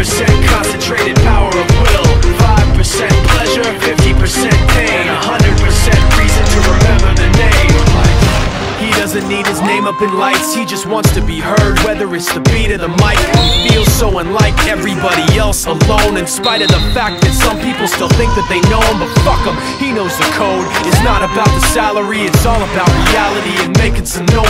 5% concentrated power of will 5% pleasure, 50% pain 100% reason to remember the name. He doesn't need his name up in lights He just wants to be heard, whether it's the beat of the mic. He feels so unlike everybody else alone In spite of the fact that some people still think that they know him But fuck him, he knows the code It's not about the salary, it's all about reality And making some noise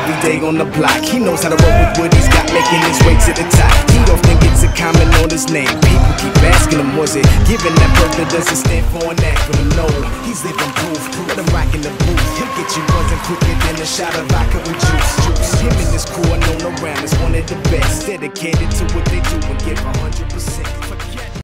not your everyday on the block. He knows how to roll with what he's got, making his way to the top. He don't think it's a comment on his name. People keep asking him, was it given that birth that doesn't stand for an acronym? No, he's living proof. Let him rock in the booth. He'll get you buzzing quicker than a shot of vodka with juice. juice. Him and his crew are known around as one of the best, dedicated to what they do and give 100%.